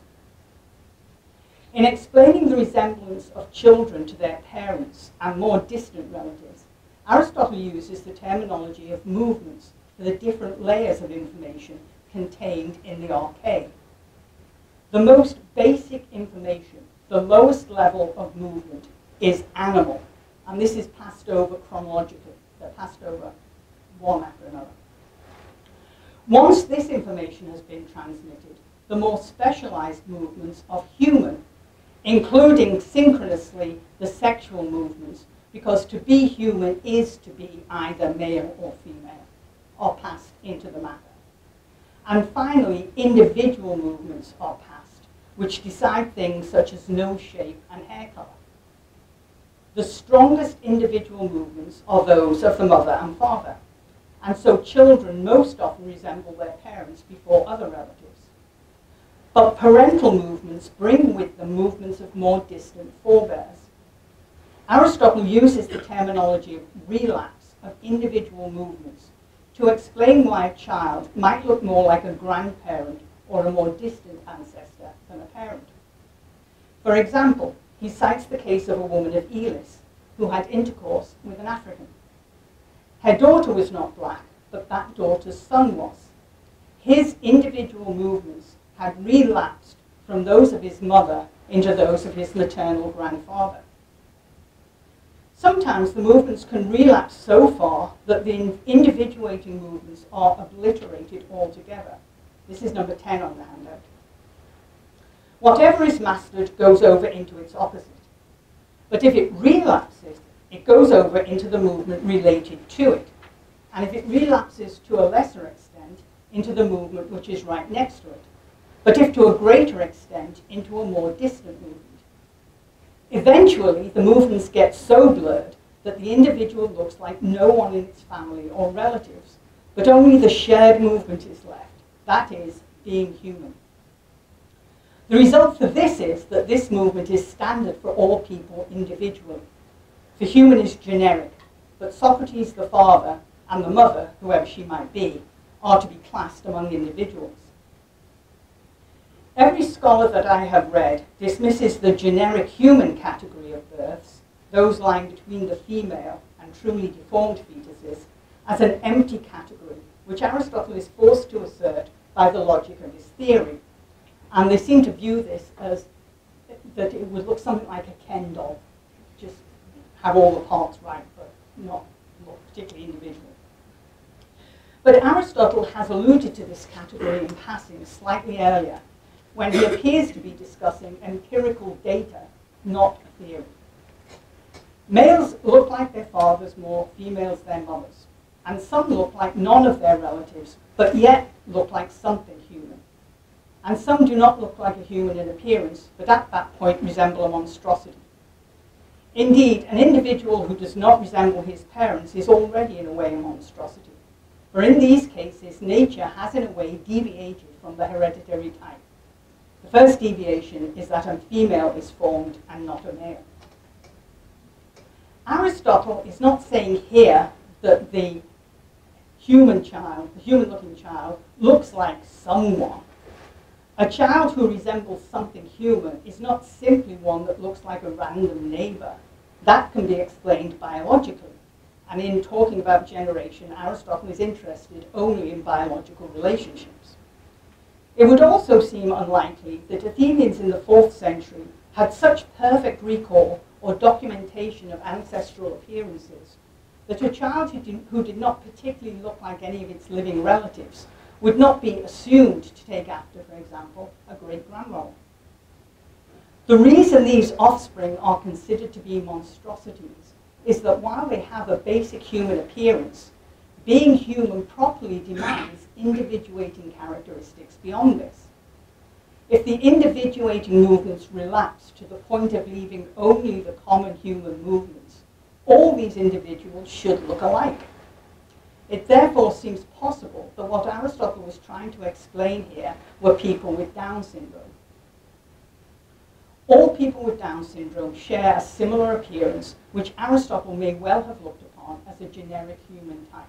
In explaining the resemblance of children to their parents and more distant relatives, Aristotle uses the terminology of movements the different layers of information contained in the arche. The most basic information, the lowest level of movement, is animal, and this is passed over chronologically. They're passed over one after another. Once this information has been transmitted, the more specialized movements of human, including synchronously the sexual movements, because to be human is to be either male or female are passed into the matter. And finally, individual movements are passed, which decide things such as nose shape and hair color. The strongest individual movements are those of the mother and father, and so children most often resemble their parents before other relatives. But parental movements bring with them movements of more distant forebears. Aristotle uses the terminology of relapse of individual movements to explain why a child might look more like a grandparent or a more distant ancestor than a parent. For example, he cites the case of a woman of Elis who had intercourse with an African. Her daughter was not black, but that daughter's son was. His individual movements had relapsed from those of his mother into those of his maternal grandfather. Sometimes the movements can relapse so far that the individuating movements are obliterated altogether. This is number 10 on the handout. Whatever is mastered goes over into its opposite. But if it relapses, it goes over into the movement related to it. And if it relapses to a lesser extent, into the movement which is right next to it. But if to a greater extent, into a more distant movement. Eventually, the movements get so blurred that the individual looks like no one in its family or relatives, but only the shared movement is left, that is, being human. The result for this is that this movement is standard for all people individually. The human is generic, but Socrates the father and the mother, whoever she might be, are to be classed among individuals. Every scholar that I have read dismisses the generic human category of births, those lying between the female and truly deformed fetuses, as an empty category, which Aristotle is forced to assert by the logic of his theory. And they seem to view this as that it would look something like a Ken doll, just have all the parts right, but not look particularly individual. But Aristotle has alluded to this category in passing slightly earlier when he appears to be discussing empirical data, not theory. Males look like their fathers more, females their mothers. And some look like none of their relatives, but yet look like something human. And some do not look like a human in appearance, but at that point resemble a monstrosity. Indeed, an individual who does not resemble his parents is already in a way a monstrosity. For in these cases, nature has in a way deviated from the hereditary type. First deviation is that a female is formed and not a male. Aristotle is not saying here that the human child, the human looking child, looks like someone. A child who resembles something human is not simply one that looks like a random neighbor. That can be explained biologically. And in talking about generation, Aristotle is interested only in biological relationships. It would also seem unlikely that Athenians in the 4th century had such perfect recall or documentation of ancestral appearances that a child who did, not particularly look like any of its living relatives would not be assumed to take after, for example, a great-grandmother. The reason these offspring are considered to be monstrosities is that while they have a basic human appearance, being human properly demands individuating characteristics beyond this. If the individuating movements relapse to the point of leaving only the common human movements, all these individuals should look alike. It therefore seems possible that what Aristotle was trying to explain here were people with Down syndrome. All people with Down syndrome share a similar appearance, which Aristotle may well have looked upon as a generic human type.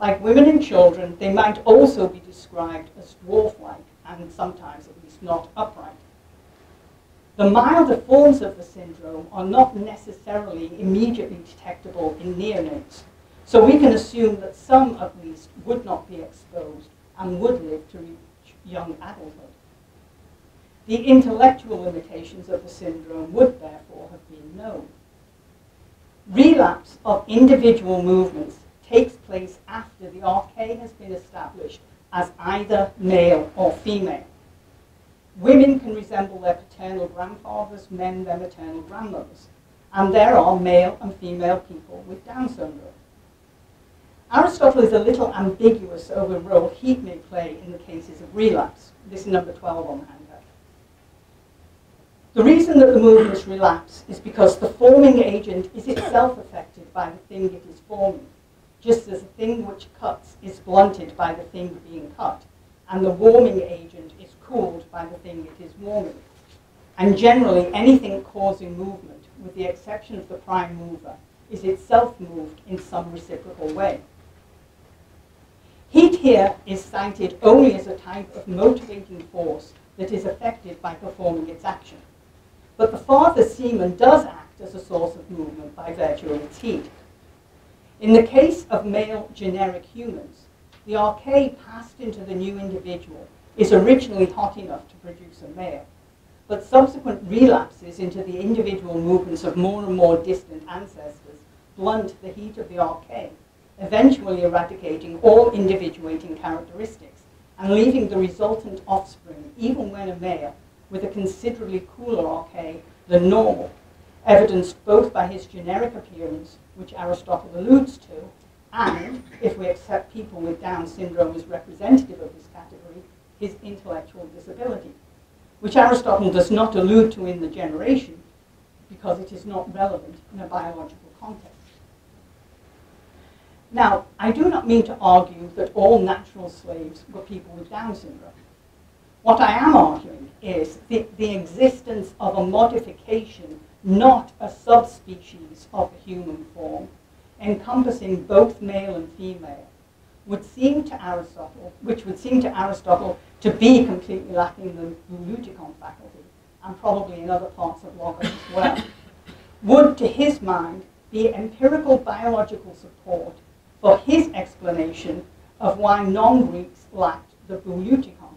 Like women and children, they might also be described as dwarf-like and sometimes at least not upright. The milder forms of the syndrome are not necessarily immediately detectable in neonates, so we can assume that some at least would not be exposed and would live to reach young adulthood. The intellectual limitations of the syndrome would therefore have been known. Relapse of individual movements takes place after the arche has been established as either male or female. Women can resemble their paternal grandfathers, men their maternal grandmothers, and there are male and female people with Down syndrome. Aristotle is a little ambiguous over the role he may play in the cases of relapse. This is number 12 on the handout. The reason that the movements relapse is because the forming agent is itself affected by the thing it is forming, just as a thing which cuts is blunted by the thing being cut, and the warming agent is cooled by the thing it is warming. And generally, anything causing movement, with the exception of the prime mover, is itself moved in some reciprocal way. Heat here is cited only as a type of motivating force that is affected by performing its action. But the father semen does act as a source of movement by virtue of its heat. In the case of male generic humans, the arche passed into the new individual is originally hot enough to produce a male, but subsequent relapses into the individual movements of more and more distant ancestors blunt the heat of the arche, eventually eradicating all individuating characteristics and leaving the resultant offspring, even when a male, with a considerably cooler arche than normal, evidenced both by his generic appearance, which Aristotle alludes to, and, if we accept people with Down syndrome as representative of this category, his intellectual disability, which Aristotle does not allude to in the generation because it is not relevant in a biological context. Now, I do not mean to argue that all natural slaves were people with Down syndrome. What I am arguing is the, the existence of a modification, not a subspecies of the human form, encompassing both male and female, would seem to Aristotle, which would seem to Aristotle to be completely lacking the bouleutikon faculty, and probably in other parts of Logos as well, would, to his mind, be empirical biological support for his explanation of why non-Greeks lacked the bouleutikon.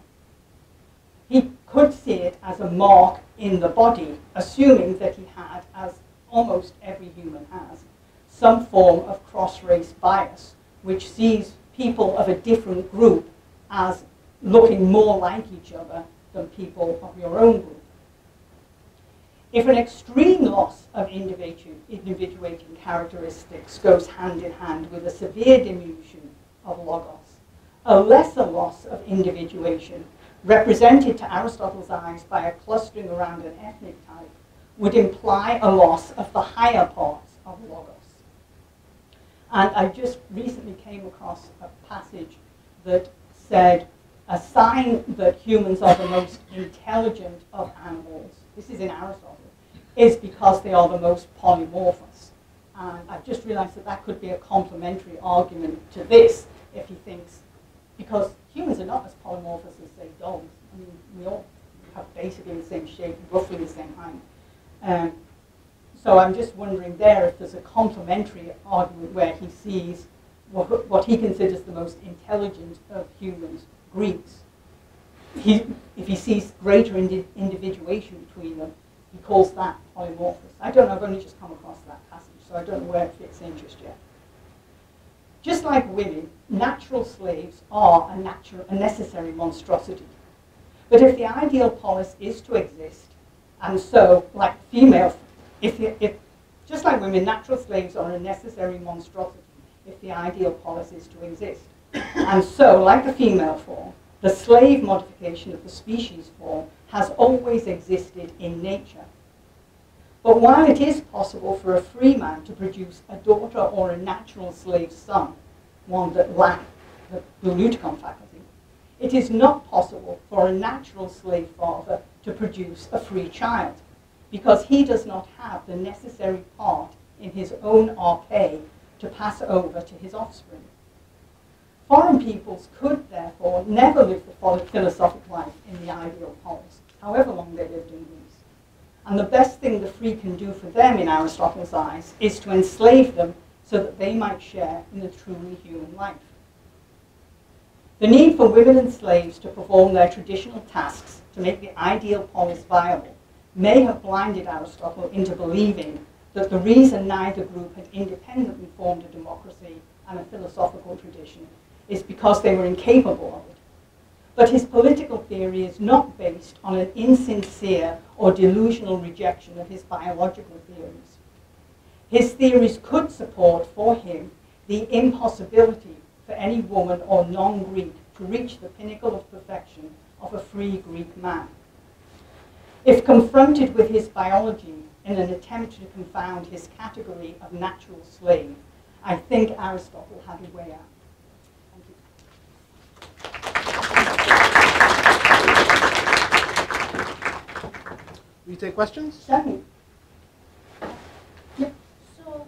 He could see it as a mark in the body, assuming that he had, as almost every human has, some form of cross-race bias, which sees people of a different group as looking more like each other than people of your own group. If an extreme loss of individuating characteristics goes hand in hand with a severe diminution of logos, a lesser loss of individuation, represented to Aristotle's eyes by a clustering around an ethnic type, would imply a loss of the higher parts of logos. And I just recently came across a passage that said a sign that humans are the most intelligent of animals, this is in Aristotle, is because they are the most polymorphous. And I've just realized that that could be a complementary argument to this if he thinks, because humans are not as polymorphous as, say, dogs. I mean, we all have basically the same shape, roughly the same height. Um, so I'm just wondering there if there's a complementary argument where he sees what, what he considers the most intelligent of humans, Greeks. He, if he sees greater indi individuation between them, he calls that polymorphous. I don't know, I've only just come across that passage, so I don't know where it fits in just yet. Just like women, natural slaves are a, natural, a necessary monstrosity. But if the ideal polis is to exist, and so, like female, if, if just like women, natural slaves are a necessary monstrosity if the ideal polis is to exist. And so, like the female form, the slave modification of the species form has always existed in nature. But while it is possible for a free man to produce a daughter or a natural slave son, one that lacks the bouleutikon faculty, it is not possible for a natural slave father to produce a free child, because he does not have the necessary part in his own arche to pass over to his offspring. Foreign peoples could, therefore, never live the philosophic life in the ideal polis, however long they lived in Greece. And the best thing the free can do for them in Aristotle's eyes is to enslave them so that they might share in the truly human life. The need for women and slaves to perform their traditional tasks to make the ideal polis viable may have blinded Aristotle into believing that the reason neither group had independently formed a democracy and a philosophical tradition is because they were incapable of it. But his political theory is not based on an insincere or delusional rejection of his biological theories. His theories could support for him the impossibility for any woman or non-Greek to reach the pinnacle of perfection of a free Greek man. If confronted with his biology in an attempt to confound his category of natural slave, I think Aristotle had a way out. Will you take questions? Certainly. So,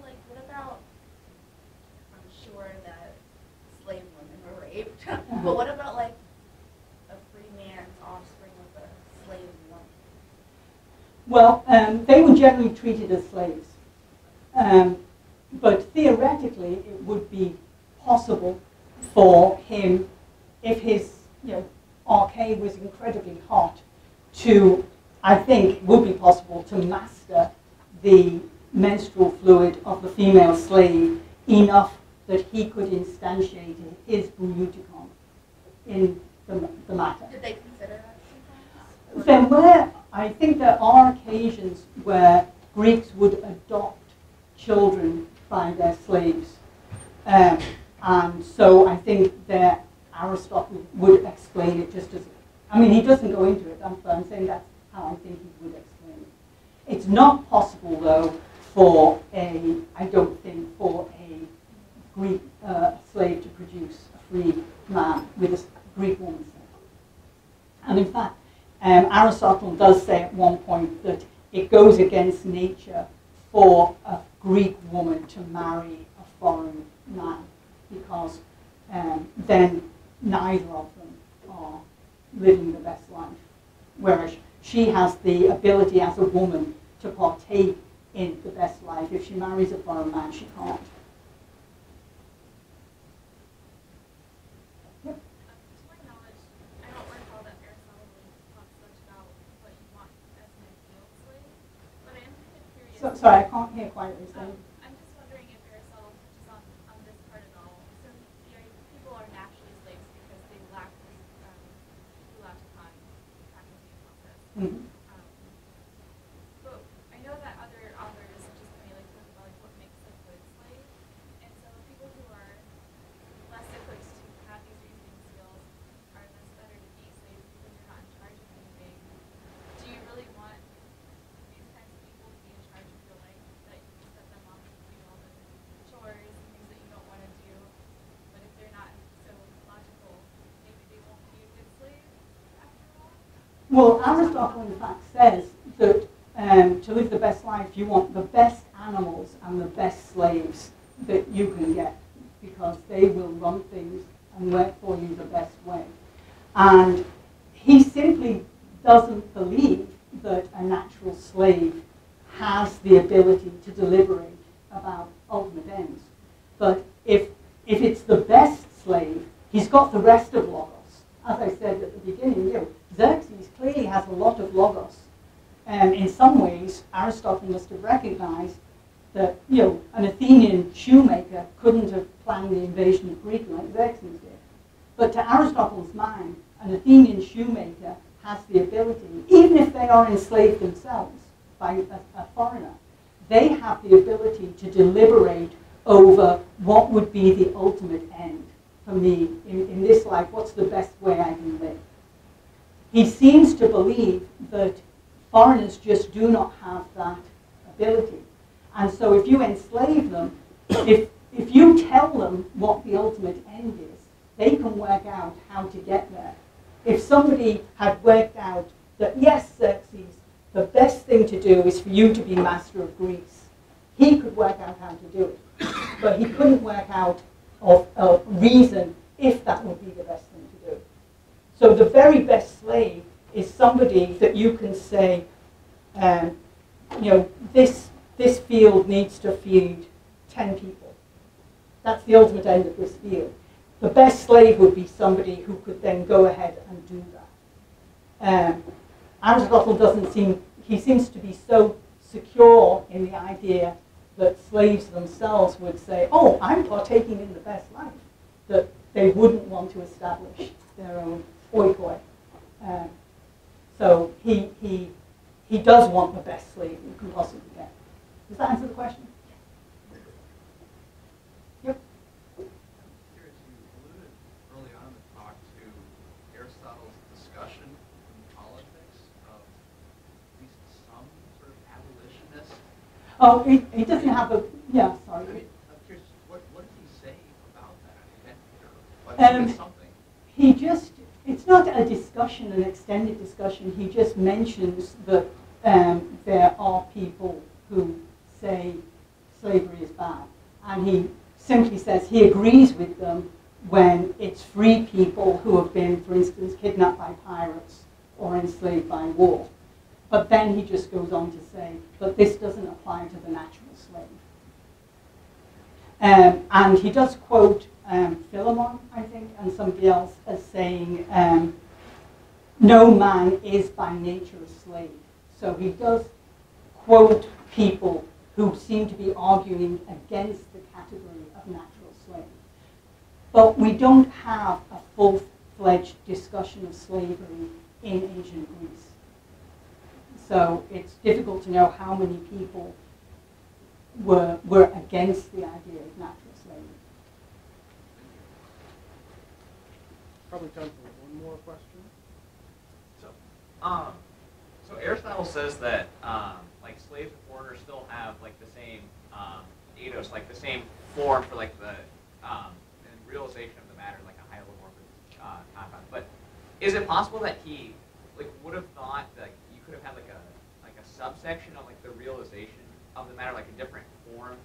like, what about? I'm sure that slave women were raped, but what about like a free man's offspring with a slave woman? Well, um, they were generally treated as slaves. Um, but theoretically, it would be possible for him, if his you know, arche was incredibly hot, to, I think, it would be possible to master the menstrual fluid of the female slave enough that he could instantiate his bouleutikon in the, the matter. Did they consider that sometimes? Then where I think there are occasions where Greeks would adopt children by their slaves. Um, and so I think that Aristotle would explain it just as, I mean, he doesn't go into it, I'm, I'm saying that's how I think he would explain it. It's not possible, though, for a, I don't think, for a Greek uh, slave to produce a free man with a Greek woman. And in fact, um, Aristotle does say at one point that it goes against nature for a Greek woman to marry a foreign man because um, then neither of them are living the best life. Whereas she has the ability as a woman to partake in the best life. If she marries a foreign man, she can't. To my knowledge, I don't recall that Aristotle really talks much about what you want as an ideal slave, but I am kind of curious. So, sorry, I can't hear quite what you're saying. I'm just wondering if Aristotle touches on, on this part at all. So the idea people are naturally slaves because they lack this um, lexicon practicing process. Mhm. Um, but I know that other authors, such as Cornelius, talk about like what makes a good slave, and so people who are less equipped to have these reasoning skills are thus better to be slaves because you're not in charge of anything. Do you really want these kinds of people to be in charge of your life? That you can set them off to do all the chores and things that you don't want to do, but if they're not so logical, maybe they won't be a good slave after all. Well, Aristotle, in fact, says that um, to live the best life, you want the best animals and the best slaves that you can get because they will run things and work for you the best way. And he simply doesn't believe that a natural slave has the ability to deliberate about ultimate ends. But if, if it's the best slave, he's got the rest of Logos. As I said at the beginning, you know, Xerxes clearly has a lot of Logos. And in some ways, Aristotle must have recognized that, you know, an Athenian shoemaker couldn't have planned the invasion of Greece like Xerxes did. But to Aristotle's mind, an Athenian shoemaker has the ability, even if they are enslaved themselves by a, a foreigner, they have the ability to deliberate over what would be the ultimate end for me in, in this life, what's the best way I can live. He seems to believe that foreigners just do not have that ability. And so if you enslave them, if, if you tell them what the ultimate end is, they can work out how to get there. If somebody had worked out that, yes, Xerxes, the best thing to do is for you to be master of Greece, he could work out how to do it. But he couldn't work out of a reason if that would be the best thing to do. So the very best slave is somebody that you can say, um, you know, this, this field needs to feed 10 people. That's the ultimate end of this field. The best slave would be somebody who could then go ahead and do that. Um, Aristotle doesn't seem, he seems to be so secure in the idea that slaves themselves would say, oh, I'm partaking in the best life, that they wouldn't want to establish their own oikoi. Um, so he, he, he does want the best slave you can possibly get. Does that answer the question? Yep. I'm curious, you alluded early on in the talk to Aristotle's discussion in politics of at least some sort of abolitionist. Oh, he, he doesn't have a, yeah, I sorry. mean, I'm curious, what, what did he say about that? And, or, Like, Um, something. He just, it's not a discussion, an extended discussion, he just mentions that um, there are people who say slavery is bad. And he simply says he agrees with them when it's free people who have been, for instance, kidnapped by pirates or enslaved by war. But then he just goes on to say, but this doesn't apply to the natural slave. Um, and he does quote um, Philemon, I think, and somebody else as saying, um, no man is by nature a slave. So he does quote people who seem to be arguing against the category of natural slave. But we don't have a full-fledged discussion of slavery in ancient Greece. So it's difficult to know how many people were, were against the idea of natural slavery. Probably time for one more question. So, um, so Aristotle says that um, like slaves and foreigners still have like the same um, eidos, like the same form for like the um, and realization of the matter, like a hylomorphic uh, compound. But is it possible that he like would have thought that you could have had like a like a subsection of like the realization of the matter, like a different form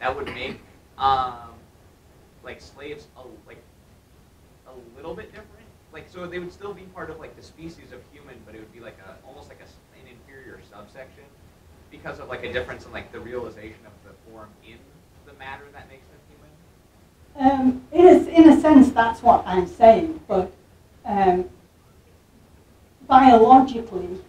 that would make um, like slaves a, like a little bit different. Like, so they would still be part of like the species of human, but it would be like a almost like a, an inferior subsection because of like a difference in like the realization of the form in the matter that makes them human. Um, in, a, in a sense, that's what I'm saying, but um, biologically,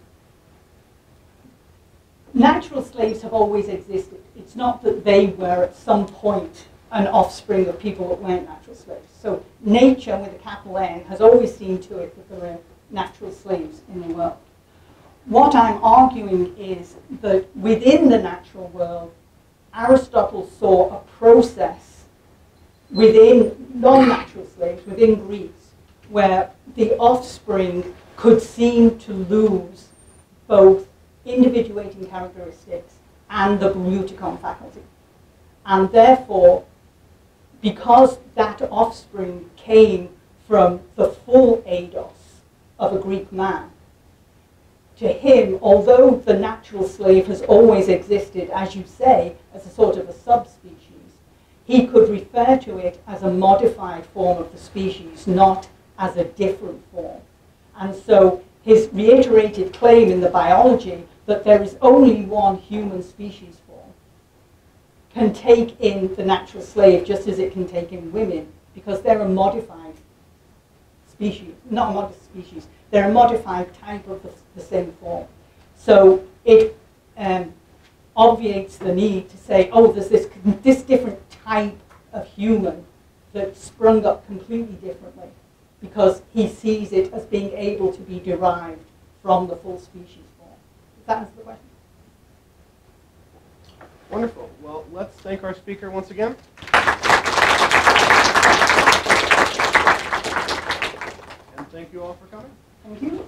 natural slaves have always existed. It's not that they were at some point an offspring of people that weren't natural slaves. So nature, with a capital N, has always seen to it that there are natural slaves in the world. What I'm arguing is that within the natural world, Aristotle saw a process within non-natural slaves, within Greece, where the offspring could seem to lose both individuating characteristics and the bouleutikon faculty. And therefore, because that offspring came from the full eidos of a Greek man, to him, although the natural slave has always existed, as you say, as a sort of a subspecies, he could refer to it as a modified form of the species, not as a different form. And so his reiterated claim in the biology that there is only one human species form can take in the natural slave just as it can take in women, because they're a modified species, not a modified species, they're a modified type of the, the same form. So it um, obviates the need to say, oh, there's this, this different type of human that sprung up completely differently, because he sees it as being able to be derived from the full species that answer the question. Wonderful. Well, let's thank our speaker once again. And thank you all for coming. Thank you.